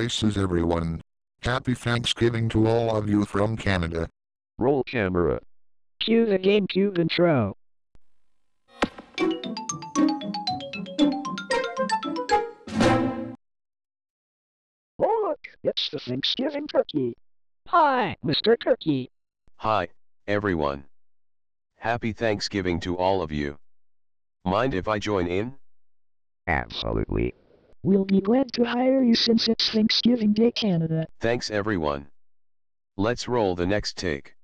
places everyone. Happy Thanksgiving to all of you from Canada. Roll camera. Cue the GameCube intro. Oh look, it's the Thanksgiving turkey. Hi, Mr. Turkey. Hi, everyone. Happy Thanksgiving to all of you. Mind if I join in? Absolutely. We'll be glad to hire you since it's Thanksgiving Day Canada. Thanks everyone. Let's roll the next take.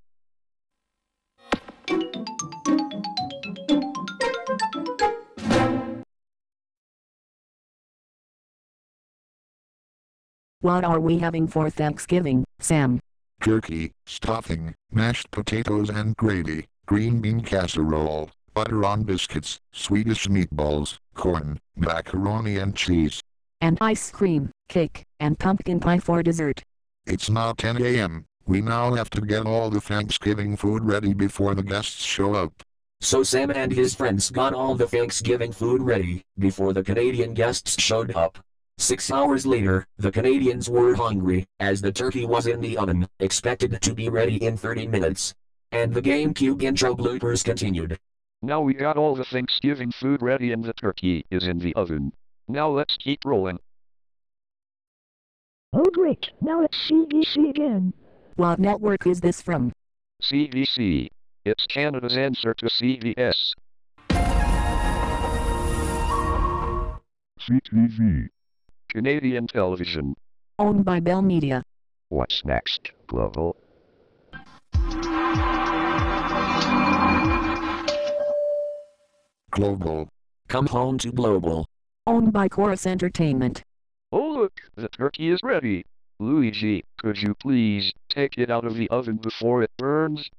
What are we having for Thanksgiving, Sam? Turkey, stuffing, mashed potatoes and gravy, green bean casserole, butter on biscuits, Swedish meatballs, corn, macaroni and cheese. And ice cream, cake, and pumpkin pie for dessert. It's now 10 a.m. We now have to get all the Thanksgiving food ready before the guests show up. So Sam and his friends got all the Thanksgiving food ready before the Canadian guests showed up. Six hours later, the Canadians were hungry, as the turkey was in the oven, expected to be ready in 30 minutes. And the GameCube intro bloopers continued. Now we got all the Thanksgiving food ready and the turkey is in the oven. Now let's keep rolling. Oh great, now it's CBC again. What network is this from? CVC. It's Canada's answer to CVS. CTV. Canadian television. Owned by Bell Media. What's next, Global? Global. Come home to Global. Owned by Corus Entertainment. Oh look, the turkey is ready. Luigi, could you please take it out of the oven before it burns?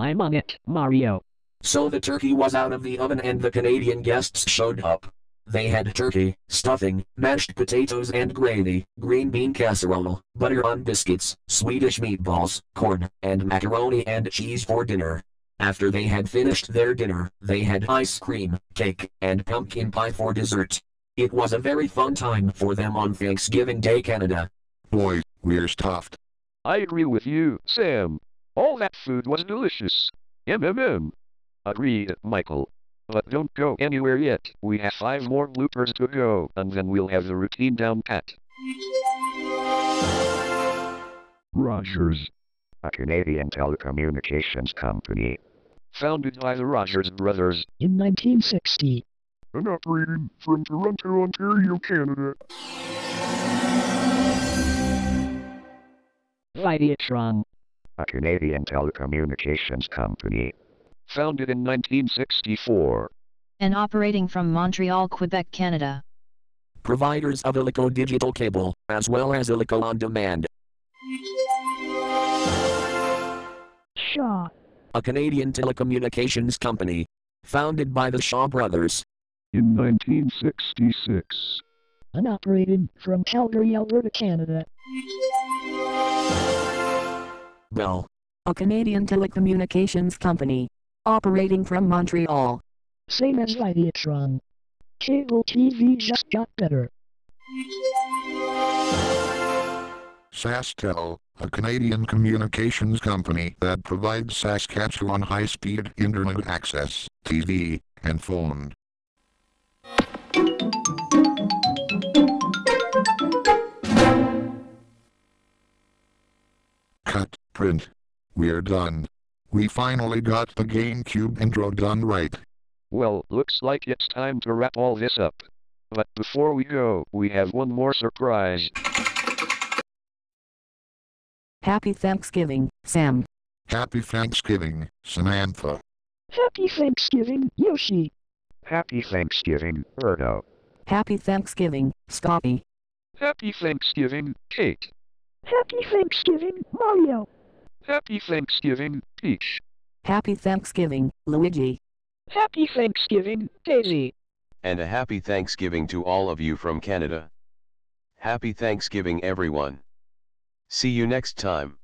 I'm on it, Mario. So the turkey was out of the oven and the Canadian guests showed up. They had turkey, stuffing, mashed potatoes and gravy, green bean casserole, butter on biscuits, Swedish meatballs, corn, and macaroni and cheese for dinner. After they had finished their dinner, they had ice cream, cake, and pumpkin pie for dessert. It was a very fun time for them on Thanksgiving Day Canada. Boy, we're stuffed. I agree with you, Sam. All that food was delicious. MMM. Agreed, Michael. But don't go anywhere yet. We have five more bloopers to go, and then we'll have the routine down pat. Rogers. A Canadian telecommunications company. Founded by the Rogers brothers. In 1960. And operating from Toronto, Ontario, Canada. Videotron. A Canadian telecommunications company. Founded in 1964. and operating from Montreal, Quebec, Canada. Providers of Illico Digital Cable, as well as Illico On Demand. Shaw. A Canadian telecommunications company. Founded by the Shaw brothers. In 1966. And operated from Calgary, Alberta, Canada. Bell. A Canadian telecommunications company. Operating from Montreal. Same as Videotron. Cable TV just got better. SaskTel, a Canadian communications company that provides Saskatchewan high-speed internet access, TV, and phone. Cut, print. We're done. We finally got the GameCube intro done right. Well, looks like it's time to wrap all this up. But before we go, we have one more surprise. Happy Thanksgiving, Sam. Happy Thanksgiving, Samantha. Happy Thanksgiving, Yoshi. Happy Thanksgiving, Erdo. Happy Thanksgiving, Scotty. Happy Thanksgiving, Kate. Happy Thanksgiving, Mario. Happy Thanksgiving, Peach. Happy Thanksgiving, Luigi. Happy Thanksgiving, Daisy. And a happy Thanksgiving to all of you from Canada. Happy Thanksgiving everyone. See you next time.